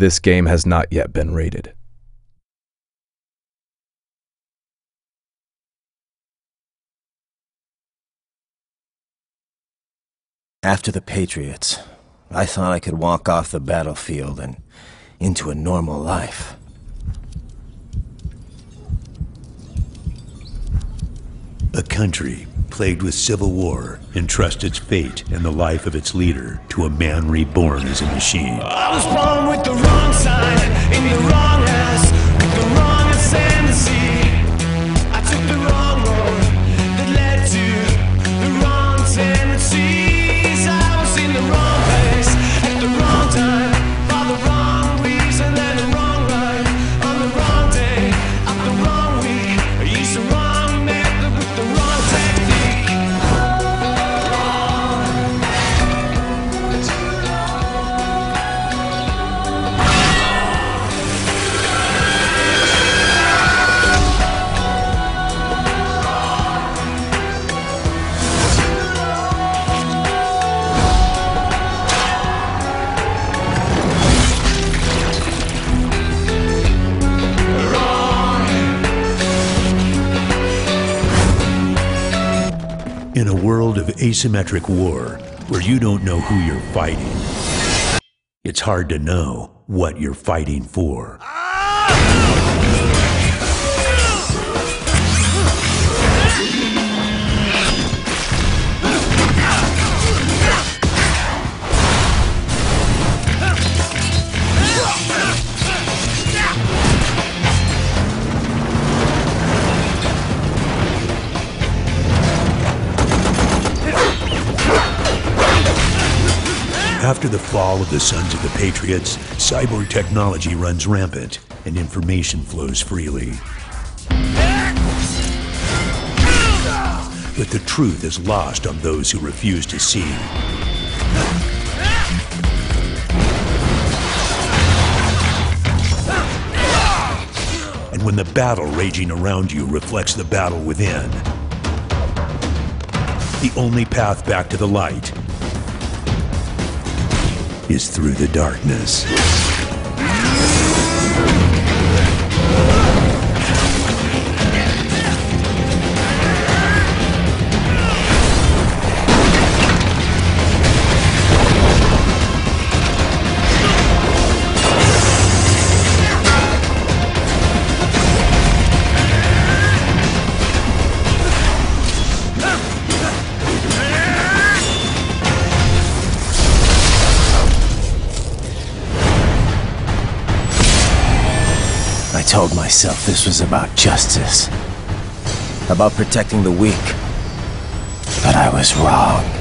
This game has not yet been rated. After the Patriots, I thought I could walk off the battlefield and into a normal life. A country plagued with civil war entrusts its fate and the life of its leader to a man reborn as a machine. I was born with the wrong sign in the wrong In a world of asymmetric war, where you don't know who you're fighting, it's hard to know what you're fighting for. After the fall of the Sons of the Patriots, cyborg technology runs rampant and information flows freely. But the truth is lost on those who refuse to see. And when the battle raging around you reflects the battle within, the only path back to the light is through the darkness. Told myself this was about justice, about protecting the weak. But I was wrong.